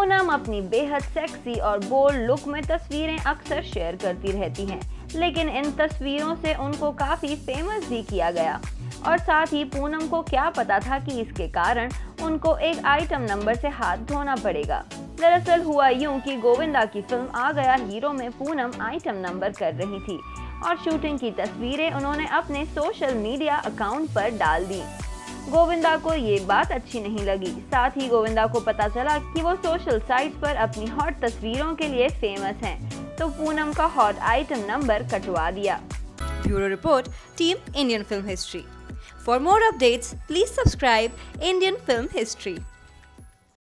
बेहद सेक्सी और bold look में तस्वीरें अक्सर शेयर करती रहती हैं, लेकिन इन तस्वीरों से उनको काफ़ी फ़ेमस भी किया गया। और साथ ही पूनम को क्या पता था कि इसके कारण उनको एक आइटम नंबर से हाथ धोना पड़ेगा। दरअसल हुआ यूँ कि गोविंदा की फ़िल्म आ गया हीरो में पूनम आइटम नंबर कर रही थी, और शूटिंग की तस्वीरें उन्होंने अपने सोशल मीडिया अकाउंट पर डाल दी। गोविंदा को ये बात अच्छी नहीं लगी। साथ ही गोविंदा को पता चला कि वो सोशल साइट पर अपनी हॉट तस्वीरों के लिए फ़ेमस हैं तो पूनम का हॉट आइटम नंबर कटवा दिया। Bureau report, team Indian film history. For more updates please subscribe Indian film history.